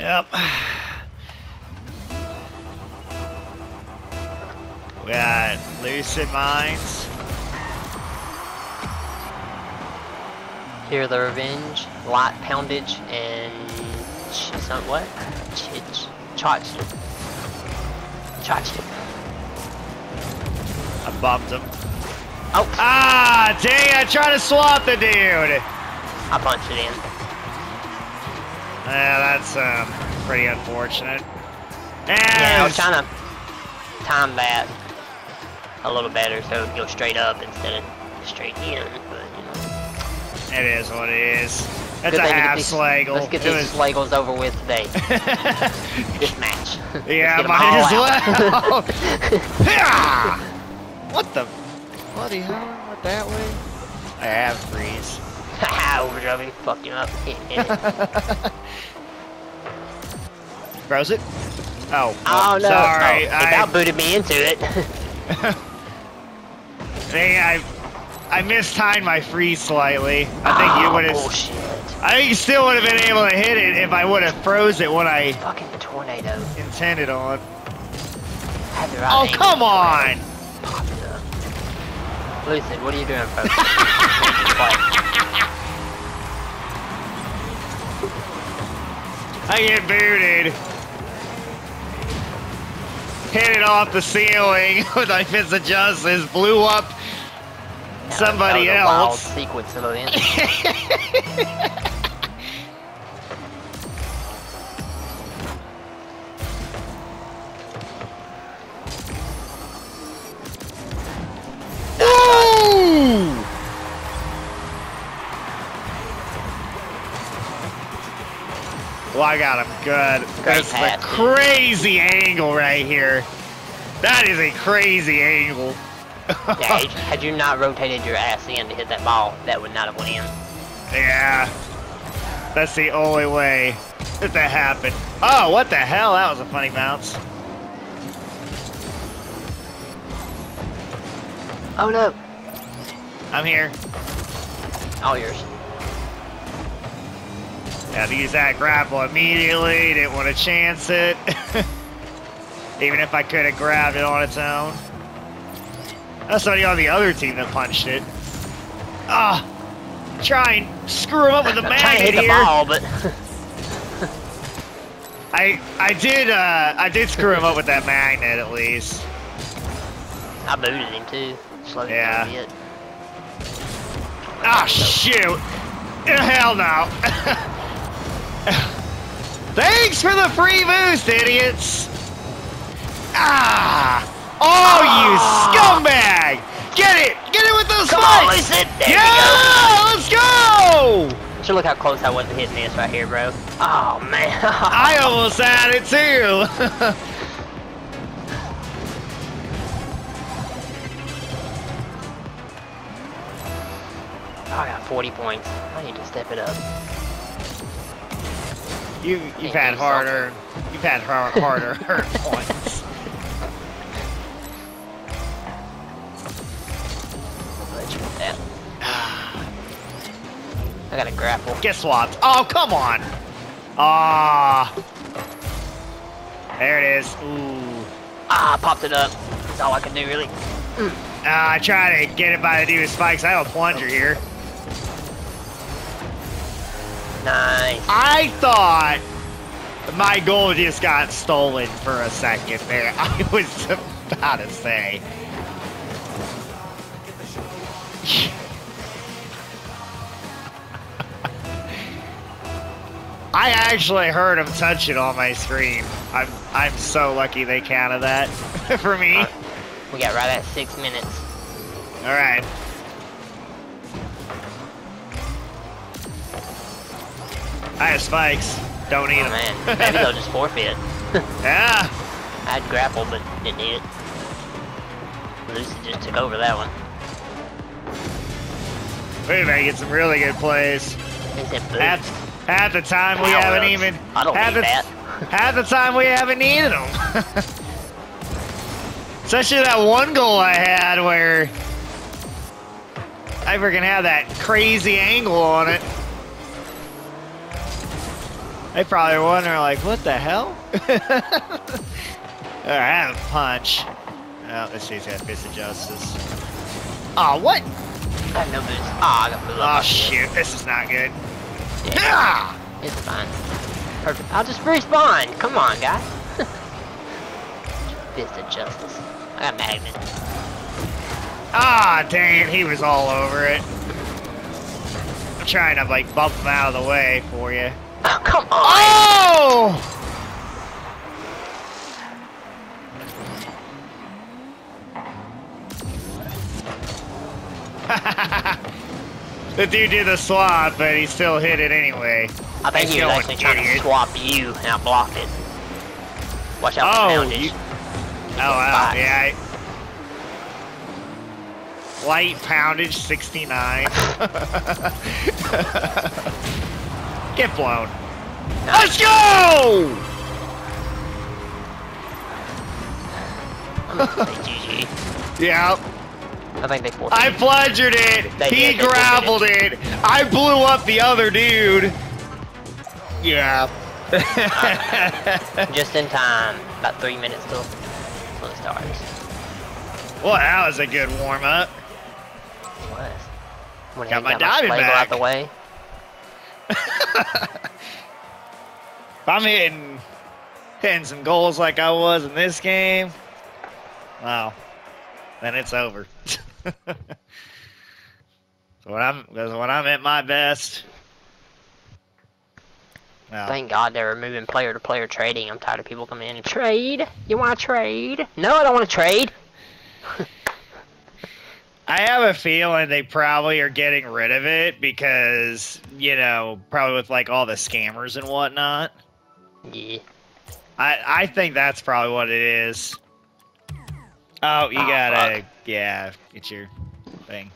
Yep. We got Lucid Minds. Hear the Revenge, Light Poundage, and ch some what? Chich, Chach, Chach. I bumped him. Oh, Ah, dang, I tried to swap the dude. I punched it in. Yeah, that's um, pretty unfortunate. And Yeah, I was trying to time that a little better so it would go straight up instead of straight in. But you know, it is what it is. That's Good a thing to get half these- slaggle. Let's get It these was- Slagles over with today. this match. Yeah, might as well. What the bloody hell? What that way? I have freeze. Haha, overdriving, fucked him up. Hit, hit it. Froze it? Oh, Oh no! sorry. Oh, I, it about booted me into it. Dang, I, I mistimed my freeze slightly. I think you Oh, would have. Bullshit. I think you still would have been able to hit it if I would have froze it when I Fucking tornado. intended on. Right Oh, come on! Lucid, what are you doing, folks? I get booted. Hit it off the ceiling with my fist of justice. Blew up somebody that was a wild else. sequence Well, I got him good. Great That's the pass, crazy angle right here. That is a crazy angle. yeah, had- had you not rotated your ass in to hit that ball, that would not have went in. Yeah. That's the only way that that happened. Oh, what the hell? That was a funny bounce. Oh no! I'm here. All yours. Had to use that grapple immediately. Didn't want to chance it. Even if I could have grabbed it on its own. That's somebody on the other team that punched it. Ah! try and screw him up with the trying to magnet hit the ball, but I I did uh I did screw him up with that magnet at least. I booted him too. Slowed him Yeah. down a bit. Ah shoot! Eh, Hell no! Thanks for the free boost, idiots! Ah! Oh, you scumbag! Get it! Get it with those Come on, spikes! There yeah! Let's go! we go! Look how close I was to hitting this right here, bro. Oh man. I almost had it too. I got 40 points. I need to step it up. You you've had harder you've had har- harder hurt points. Let you with that. I got a grapple. Get swapped. Oh come on! Ah. There it is. Ooh. Ah, popped it up. That's all I can do, really. Ah, I try to get it by the with spikes. I have a plunger here. Nice. I thought my goal just got stolen for a second there. I was about to say. I actually heard him touch it on my screen. I'm I'm so lucky they counted that for me. Uh, we got right at six minutes. All right. I have spikes. Don't need Oh them. man, maybe they'll just forfeit. yeah. I had grapple, but didn't need it. Lucy just took over that one. We're making some really good plays. At, said, "Boo." Half, half the time we haven't ups. even. I don't need the, that. Half the time we haven't needed them. Especially that one goal I had where I freaking had that crazy angle on it. They probably wonder, like, what the hell? Alright, I have a punch. Oh, let's see, he's got fist of justice. Oh, what? I no boots. Ah, I got blew. Oh, shoot, this is not good. Yeah, Ah! it's fine. Perfect. I'll just respawn. Come on, guys. Fist of justice. I got magnet. Ah, dang it, he was all over it. I'm trying to, like, bump him out of the way for you. Oh, come on. Oh! the dude did the swap, but he still hit it anyway. I think He's he was actually trying to swap you, and I blocked it. Watch out for Oh, poundage. you... Oh, wow, yeah. I... Light poundage 69. Get blown. Let's go! I'm gonna say GG. Yeah, I think they forced I it. bludgered it. They he did, they did, it. I blew up the other dude. Yeah. Just in time. About three minutes till, till it starts. well, that was a good warm up. What? When Got my got diamond Lego back. out the way. If I'm hitting hitting some goals like I was in this game, wow, then it's over. so when I'm because when I'm at my best, Thank God they're removing player-to-player trading. I'm tired of people coming in and trade. You want to trade? No, I don't want to trade. I have a feeling they probably are getting rid of it because you know probably with like all the scammers and whatnot. Yeah. I I think that's probably what it is. Oh, you Ah, gotta fuck. yeah get your thing.